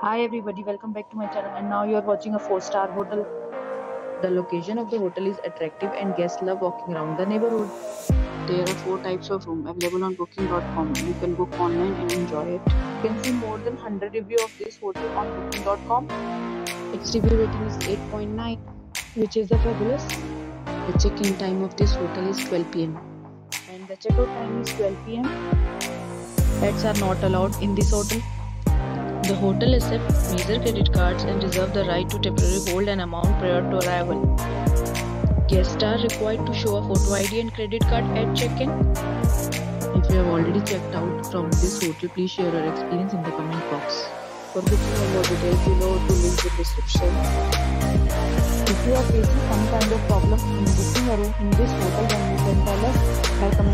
Hi everybody, welcome back to my channel and now you are watching a 4-star hotel. The location of the hotel is attractive and guests love walking around the neighborhood. There are 4 types of room available on booking.com. You can book online and enjoy it. You can see more than 100 reviews of this hotel on booking.com. Its review rating is 8.9 which is the fabulous. The check-in time of this hotel is 12 pm and the checkout time is 12 pm. Pets are not allowed in this hotel. The hotel accepts major credit cards and reserves the right to temporarily hold an amount prior to arrival. Guests are required to show a photo ID and credit card at check-in. If you have already checked out from this hotel, please share your experience in the comment box. For booking or more details below to link in description. If you are facing some kind of problem in booking a room in this hotel, then you can tell us by commenting.